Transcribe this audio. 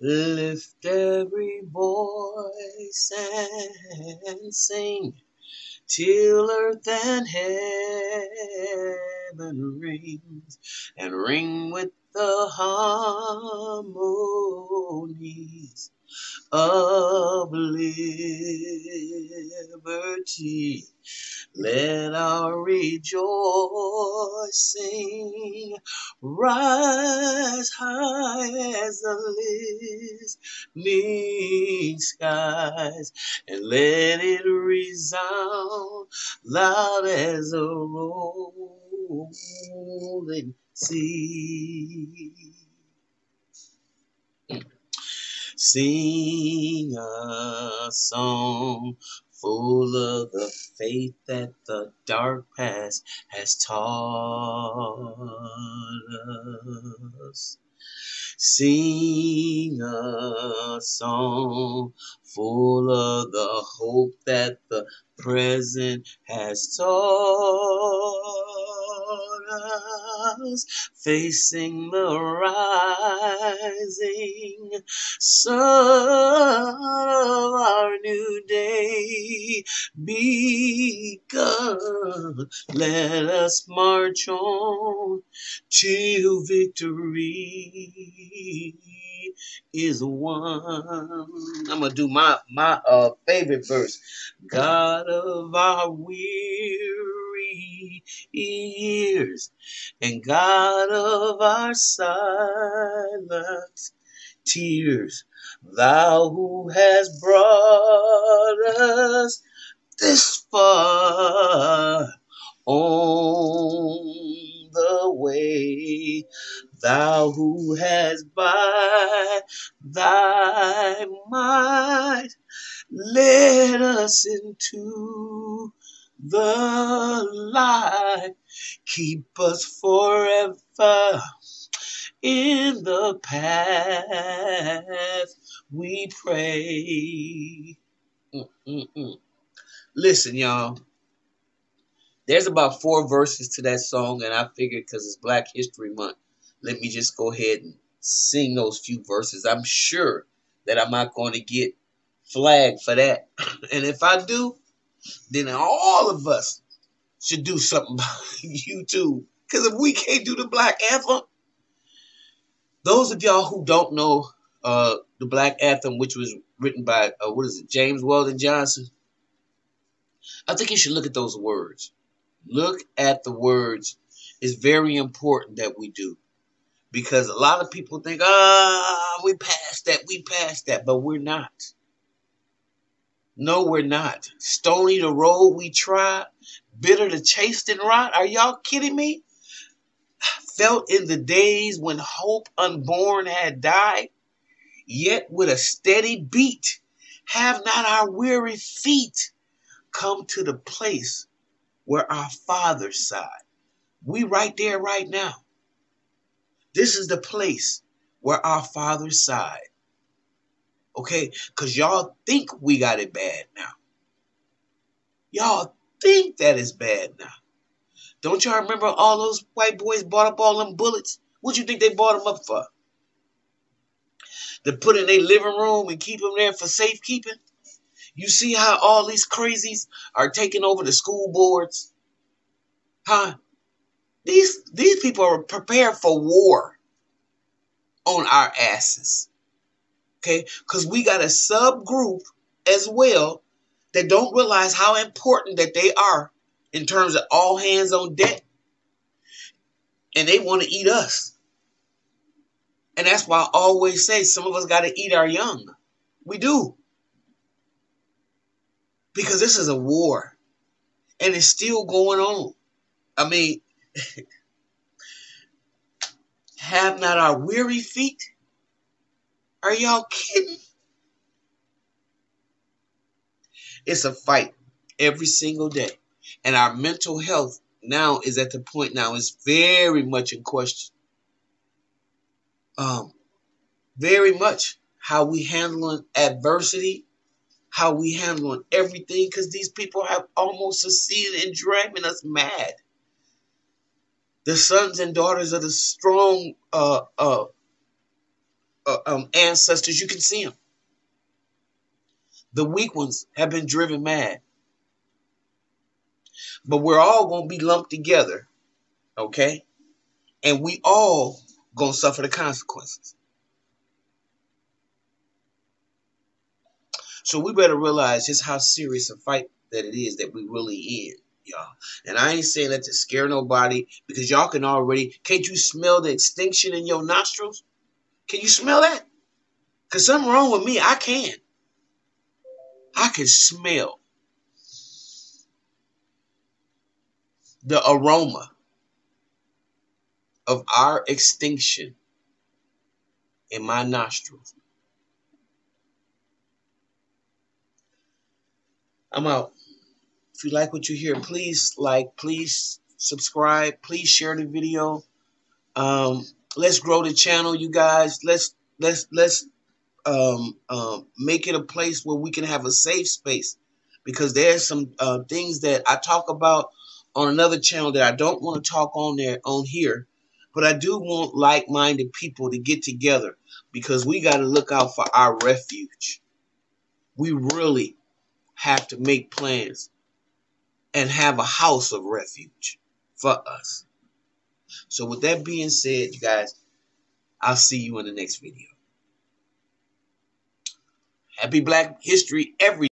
Lift every voice and sing till earth and heaven rings and ring with the harmonies of liberty. Let our rejoicing rise high as the listening skies, and let it resound loud as a rolling sea. Sing a song full of the faith that the dark past has taught us. Sing a song full of the hope that the present has taught us, facing the rising sun of our new day begun. Let us march on till victory is won. I'm gonna do my my uh favorite verse. God of our weary years and God of our silent tears, thou who has brought us this far. On the way, thou who has by thy might led us into the light. Keep us forever in the path we pray. Mm-mm-mm. Listen, y'all. There's about four verses to that song, and I figured because it's Black History Month, let me just go ahead and sing those few verses. I'm sure that I'm not going to get flagged for that. And if I do, then all of us should do something about YouTube. Because if we can't do the Black Anthem, those of y'all who don't know uh, the Black Anthem, which was written by, uh, what is it, James Weldon Johnson, I think you should look at those words. Look at the words. It's very important that we do. Because a lot of people think, ah, we passed that, we passed that, but we're not. No, we're not. Stony the road we trod, bitter the chaste and rot. Are y'all kidding me? Felt in the days when hope unborn had died, yet with a steady beat, have not our weary feet come to the place where our Father side. We right there right now. This is the place where our Father side. Okay? Because y'all think we got it bad now. Y'all think that is bad now. Don't y'all remember all those white boys bought up all them bullets? What you think they bought them up for? To put in their living room and keep them there for safekeeping? You see how all these crazies are taking over the school boards? Huh? These these people are prepared for war on our asses. Okay? Because we got a subgroup as well that don't realize how important that they are in terms of all hands on deck. And they want to eat us. And that's why I always say some of us got to eat our young. We do. Because this is a war. And it's still going on. I mean, have not our weary feet? Are y'all kidding? It's a fight every single day. And our mental health now is at the point now is very much in question. Um, very much how we handling adversity, how we handling everything, because these people have almost succeeded in driving us mad. the sons and daughters of the strong uh, uh, uh, um, ancestors, you can see them. The weak ones have been driven mad. But we're all going to be lumped together, okay? And we all going to suffer the consequences. So we better realize just how serious a fight that it is that we really in, y'all. And I ain't saying that to scare nobody because y'all can already, can't you smell the extinction in your nostrils? Can you smell that? Because something wrong with me. I can. I can smell the aroma of our extinction in my nostrils. I'm out. If you like what you hear, please like, please subscribe, please share the video. Um, let's grow the channel, you guys. Let's let's let's um, um, make it a place where we can have a safe space because there's some uh, things that I talk about on another channel that I don't want to talk on there on here, but I do want like-minded people to get together because we got to look out for our refuge. We really have to make plans and have a house of refuge for us. So with that being said, you guys, I'll see you in the next video. Happy Black History every